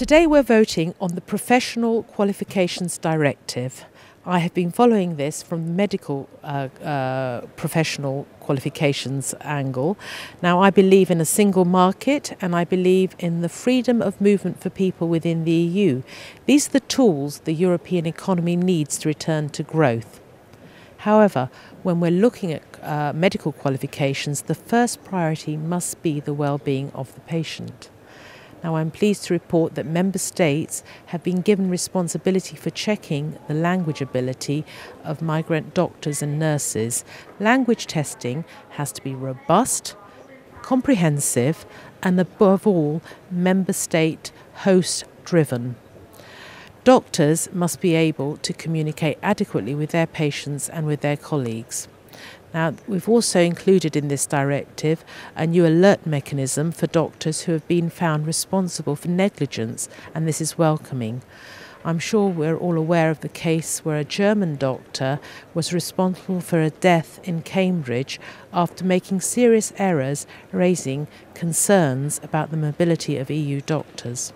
Today we're voting on the Professional Qualifications Directive. I have been following this from the medical uh, uh, professional qualifications angle. Now, I believe in a single market and I believe in the freedom of movement for people within the EU. These are the tools the European economy needs to return to growth. However, when we're looking at uh, medical qualifications, the first priority must be the well-being of the patient. Now, I'm pleased to report that Member States have been given responsibility for checking the language ability of migrant doctors and nurses. Language testing has to be robust, comprehensive, and above all, Member State host driven. Doctors must be able to communicate adequately with their patients and with their colleagues. Now, we've also included in this directive a new alert mechanism for doctors who have been found responsible for negligence, and this is welcoming. I'm sure we're all aware of the case where a German doctor was responsible for a death in Cambridge after making serious errors, raising concerns about the mobility of EU doctors.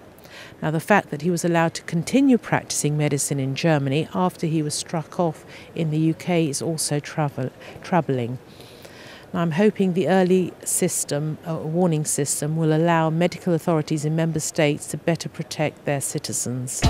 Now, the fact that he was allowed to continue practicing medicine in Germany after he was struck off in the UK is also troubling. Now, I'm hoping the early system, uh, warning system, will allow medical authorities in member states to better protect their citizens.